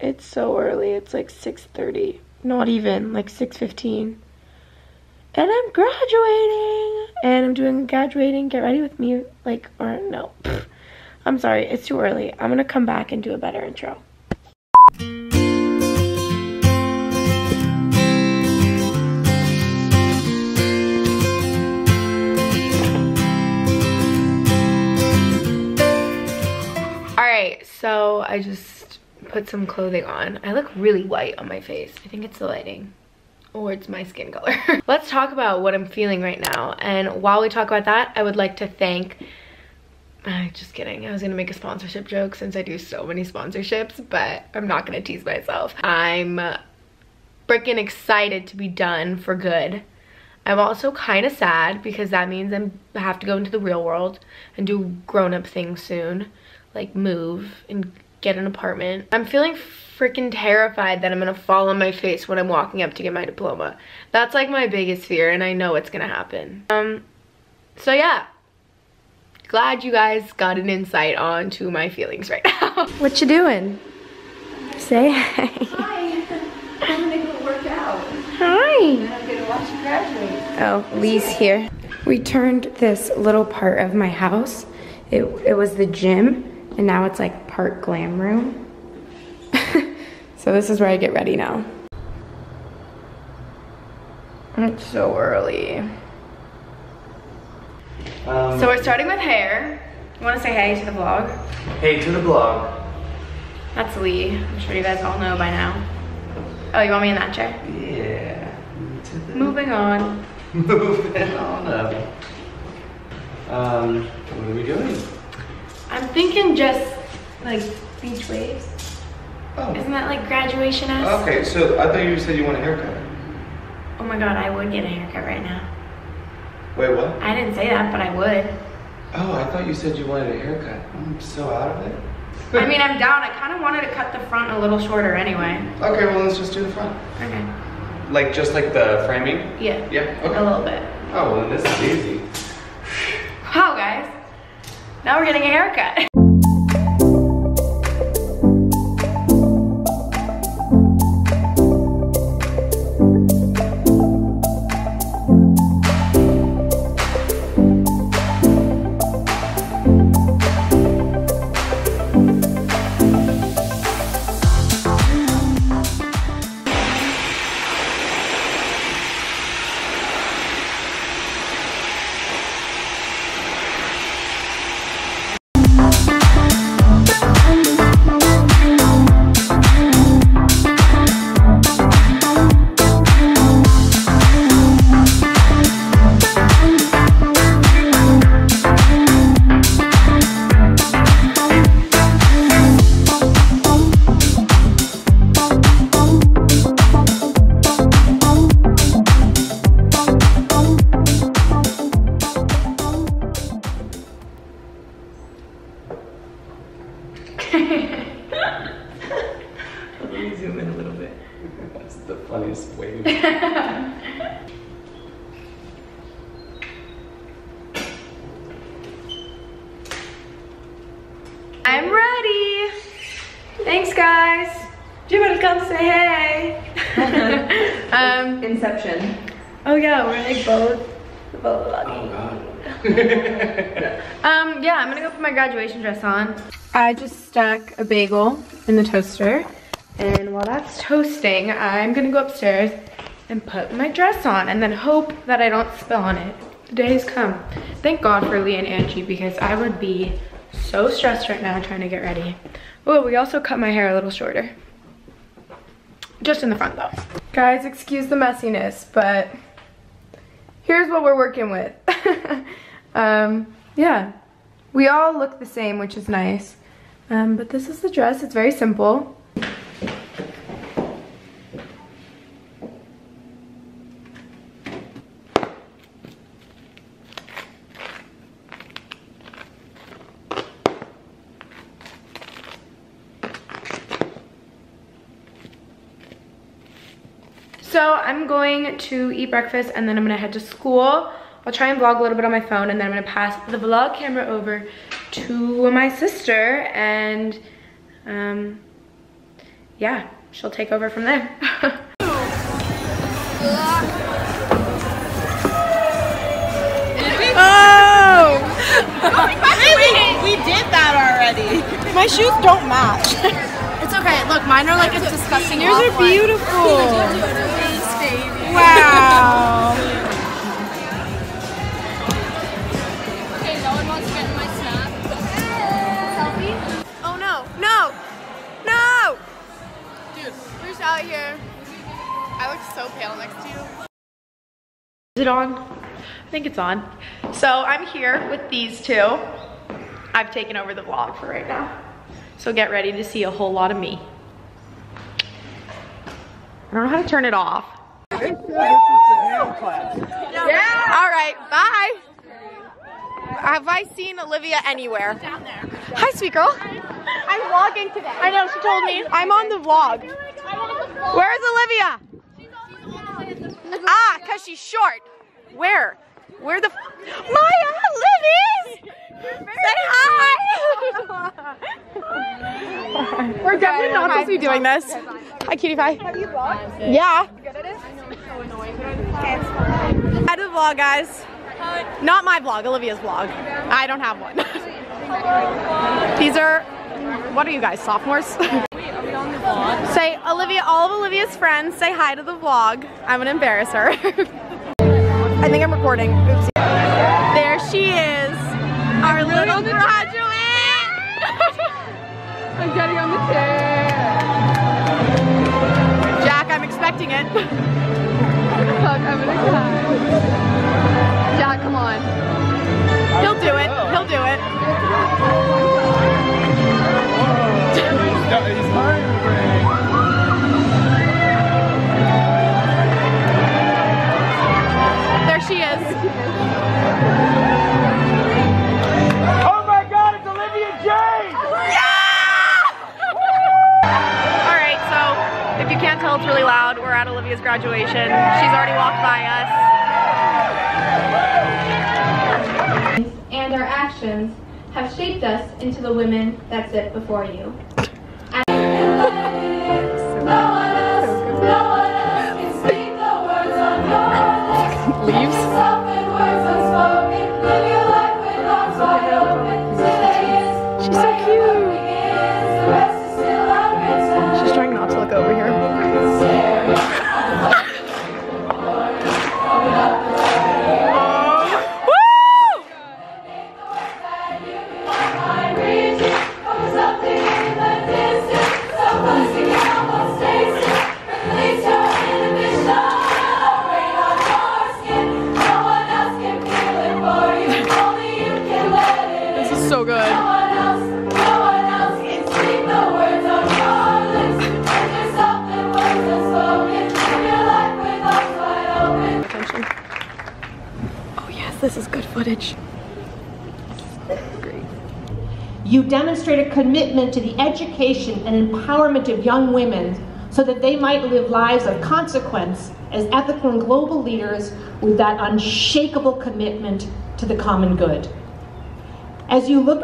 It's so early. It's like 6.30. Not even, like 6.15. And I'm graduating. And I'm doing graduating. Get ready with me. Like, or no. I'm sorry. It's too early. I'm going to come back and do a better intro. Alright, so I just put some clothing on. I look really white on my face. I think it's the lighting or it's my skin color. Let's talk about what I'm feeling right now. And while we talk about that, I would like to thank uh, just kidding. I was gonna make a sponsorship joke since I do so many sponsorships, but I'm not gonna tease myself. I'm freaking excited to be done for good. I'm also kind of sad because that means I'm, I have to go into the real world and do grown-up things soon like move and get an apartment. I'm feeling freaking terrified that I'm gonna fall on my face when I'm walking up to get my diploma. That's like my biggest fear and I know it's gonna happen. Um, so yeah, glad you guys got an insight onto my feelings right now. what you doing? Say hi. Hi, I'm gonna go work out. Hi. And I'm gonna watch you graduate. Oh, Lee's here. We turned this little part of my house. It, it was the gym and now it's like part glam room. so this is where I get ready now. It's so early. Um, So we're starting with hair. You wanna say hey to the vlog? hey, to the blog. That's Lee. I'm sure you guys all know by now. Oh, you want me in that chair? Yeah. Moving on. Moving on up. Um, what are we doing? I'm thinking just like beach waves. Oh. Isn't that like graduation esque? Okay, so I thought you said you want a haircut. Oh my god, I would get a haircut right now. Wait, what? I didn't say that, but I would. Oh, I thought you said you wanted a haircut. I'm so out of it. I mean, I'm down. I kind of wanted to cut the front a little shorter anyway. Okay, well let's just do the front. Okay. Like just like the framing. Yeah. Yeah. Okay. A little bit. Oh, well then this is easy. Wow, guys. Now we're getting a haircut. Let me zoom in a little bit. That's the funniest wave. I'm ready. Thanks, guys. Do you want to come say hey? um, Inception. oh yeah, we're like both, both oh lucky. god. Um, yeah, I'm gonna go put my graduation dress on. I just stuck a bagel in the toaster. And while that's toasting, I'm gonna go upstairs and put my dress on and then hope that I don't spill on it. The day's come. Thank God for Lee and Angie because I would be so stressed right now trying to get ready. Oh, we also cut my hair a little shorter. Just in the front though. Guys, excuse the messiness, but here's what we're working with. um, yeah, we all look the same, which is nice. Um, but this is the dress, it's very simple. So I'm going to eat breakfast and then I'm gonna head to school. I'll try and vlog a little bit on my phone and then I'm gonna pass the vlog camera over to my sister and um, yeah, she'll take over from there. Oh! we, we did that already. My shoes don't match. It's okay. Look, mine are like it's disgusting. Yours are beautiful. out here. I look so pale next to you. Is it on? I think it's on. So I'm here with these two. I've taken over the vlog for right now. So get ready to see a whole lot of me. I don't know how to turn it off. Yeah. All right, bye. Have I seen Olivia anywhere? Down there. Hi, sweet girl. I'm vlogging today. I know, she told me. I'm on the vlog. Where's Olivia? Ah, cause she's short. Where? Where the? f- Maya, Livy! Say hi. We're definitely not supposed to be doing this. Hi, cutie pie. Have you vlogged? Yeah. Head of the vlog, guys. Not my vlog, Olivia's vlog. I don't have one. These are, what are you guys, sophomores? Say, Olivia, all of Olivia's friends, say hi to the vlog. I'm gonna embarrass her. I think I'm recording. Oopsie. There she is, our little graduate. I'm getting on the chair. Jack, I'm expecting it. Fuck, I'm gonna cry. There she is. Oh my god, it's Olivia Jade! All right, so if you can't tell, it's really loud. We're at Olivia's graduation. She's already walked by us. and our actions have shaped us into the women that sit before you. This is good footage. Great. You demonstrate a commitment to the education and empowerment of young women so that they might live lives of consequence as ethical and global leaders with that unshakable commitment to the common good. As you look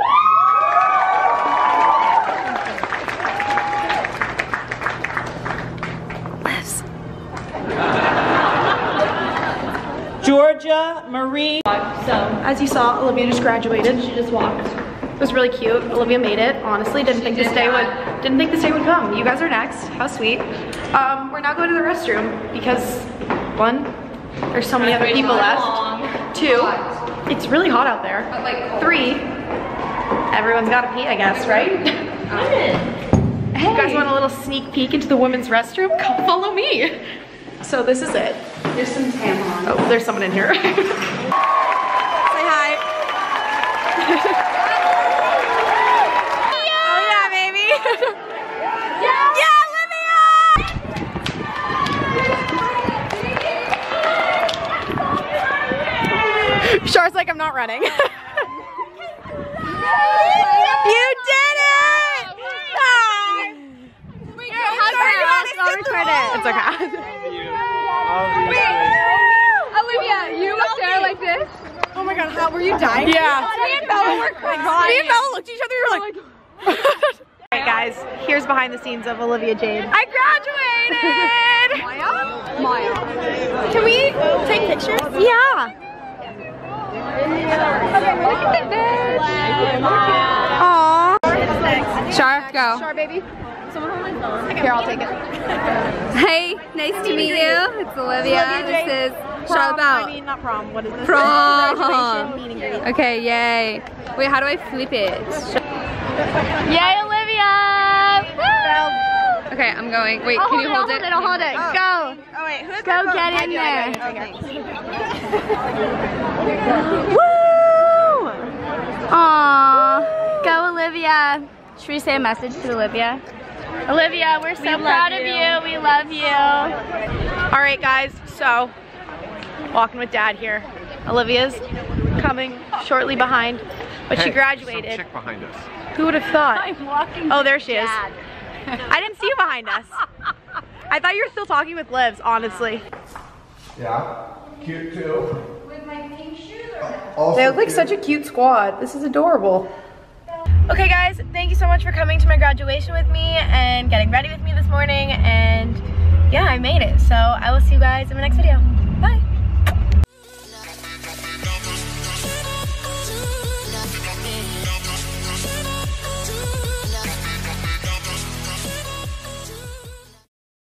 Georgia Marie. So, as you saw, Olivia just graduated. She just walked. It was really cute. Olivia made it. Honestly, didn't think this day would didn't think this day would come. You guys are next. How sweet. Um, we're now going to the restroom because one, there's so many other people left. Two, it's really hot out there. But like Three, everyone's got to pee, I guess, right? Hey. You guys want a little sneak peek into the women's restroom? Come follow me. So this is it. There's some tampons. Oh, there's someone in here. Say hi. oh yeah, baby. yeah, Olivia. Char's like, I'm not running. you did it! Ah. Sorry, you wanna skip the It's okay. Olivia, you look there like this. Oh my god, how were you dying? Yeah. Me and Bella were crying. Me and Bella looked at each other. We were like, oh Alright guys. Here's behind the scenes of Olivia Jade. I graduated! Maya? Maya. Can we take pictures? Yeah. Aww. Char, go. Sure, baby. Here, I'll take it. Hey, nice to meet you. It's Olivia. This is Charlotte I mean, not prom. What is this? Prom. Graduation, meet and greet. Okay, yay. Wait, how do I flip it? Yay, Olivia! Okay, I'm going. Wait, can you hold it? I'll hold it. Oh. Go. Oh wait, who's Go get in there. Woo! Aww. Go, Olivia. Should we say a message to Olivia? Olivia, we're so proud of you. We love you. All right, guys. So, walking with Dad here. Olivia's coming shortly behind, but she graduated. Check behind us. Who would have thought? I'm walking. Oh, there she is. I didn't see you behind us. I thought you were still talking with Livs, honestly. Yeah. Cute too. With my pink shoes also They look like such a cute squad. This is adorable. Okay guys, thank you so much for coming to my graduation with me and getting ready with me this morning and yeah, I made it. So I will see you guys in my next video.